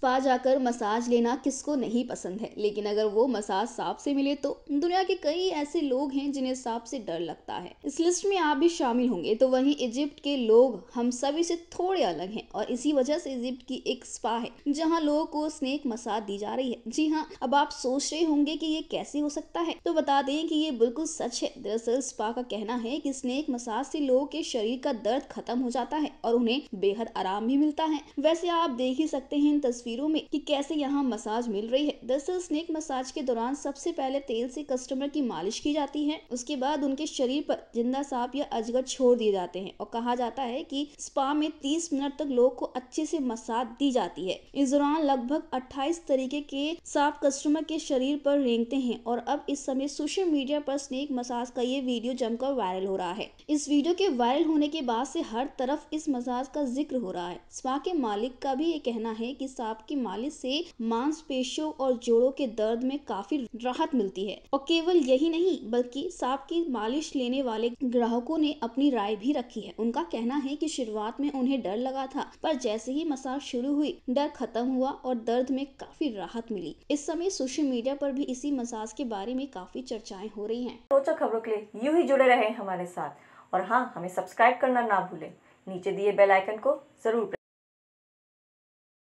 Spa जाकर massage लेना किसको नहीं पसंद है। लेकिन अगर वो मसाज सांप से मिले तो दुनिया के कई ऐसे लोग हैं जिन्हें सांप से डर लगता है। इस लिस्ट में आप भी शामिल होंगे तो वहीं इजिप्ट के लोग हम सभी से थोड़े अलग हैं और इसी वजह से इजिप्ट की एक स्पा है, जहाँ लोगों को स्नेक मसाज दी जा रही है। जी हाँ अब आप सोच रहे होंगे कि ये कैसे हो सकता है। तो बता दें कि ये बिल्कुल सच है। दरअसल स्पा का कहना है कि स्नेक मसाज से लोगों के शरीर का दर्द खत्म हो जाता है और उन्हें बेहद आराम भी मिलता है। वैसे आप देख ही सकते हैं तस्वीरों में कि कैसे यहाँ मसाज मिल रही है। दरअसल स्नेक मसाज के दौरान सबसे पहले तेल से कस्टमर की मालिश की जाती है। उसके बाद उनके शरीर पर ज़िंदा सांप या अजगर छोड़ दिए जाते हैं और कहा जाता है कि स्पा में 30 मिनट तक लोग को अच्छे से मसाज दी जाती है। इस दौरान लगभग 28 तरीके के सांप कस्टमर के शरीर पर रेंगते हैं और अब इस समय सोशल मीडिया पर स्नेक मसाज का ये वीडियो जमकर वायरल हो रहा है। इस वीडियो के वायरल होने के बाद से हर तरफ़ इस मसाज का ज़िक्र हो रहा है। स्पा के मालिक का भी ये कहना है कि सांप की मालिश से मांसपेशियों और जोड़ों के दर्द में काफ़ी राहत मिलती है। और केवल यही नहीं, बल्कि सांप की मालिश लेने वाले ग्राहकों ने अपनी राय भी रखी है। उनका कहना है कि शुरुआत में उन्हें डर लगा था, पर जैसे ही मसाज शुरू हुई, डर खत्म हुआ और दर्द में काफ़ी राहत मिली। इस समय सोशल मीडिया पर भी इसी मसाज के बारे में काफ़ी चर्चाएँ हो रही हैं। रोचक खबरों के लिए यूँ ही जुड़े रहे हमारे साथ। और हाँ हमें सब्सक्राइब करना ना भूलें। नीचे दिए बेल आइकन को ज़रूर